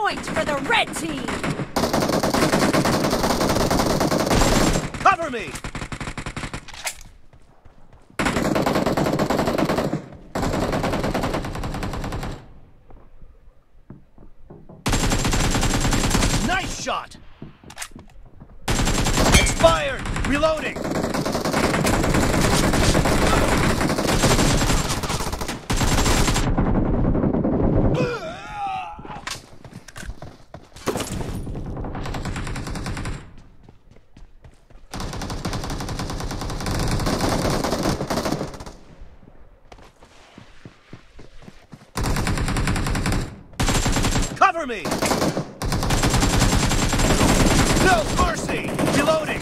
point for the red team! Cover me! Nice shot! Expired! Reloading! Cover me! No mercy! Reloading!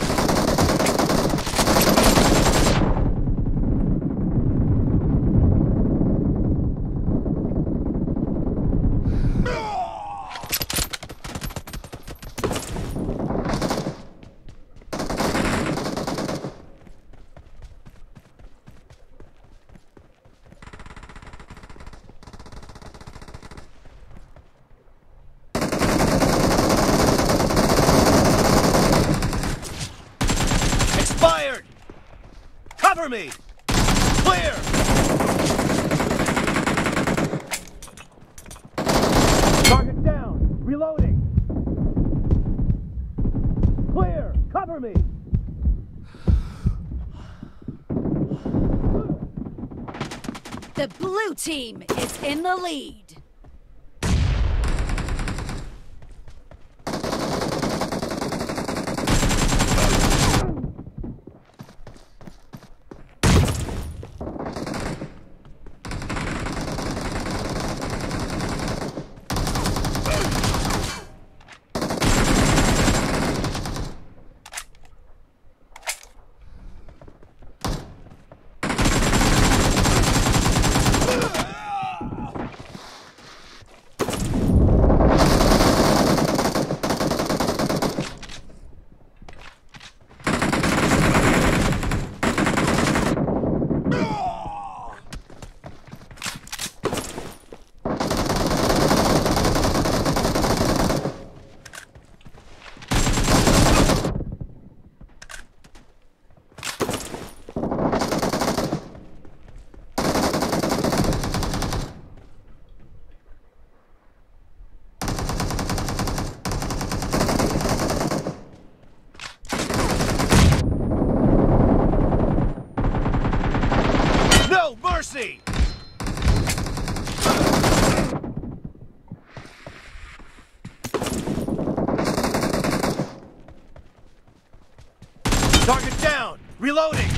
Expired! Cover me! Clear! Target down! Reloading! Clear! Cover me! The blue team is in the lead. No mercy! Target down! Reloading!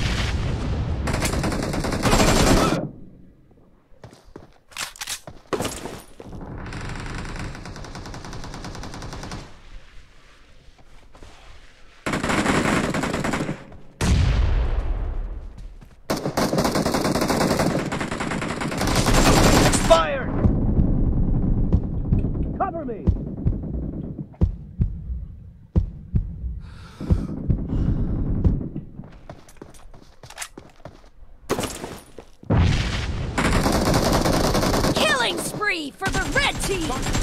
Expired! Cover me! Killing spree for the red team!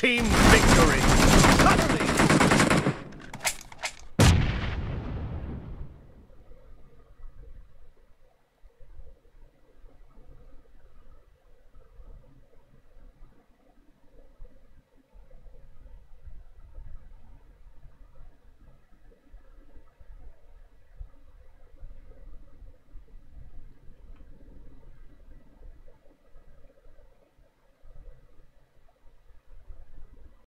team!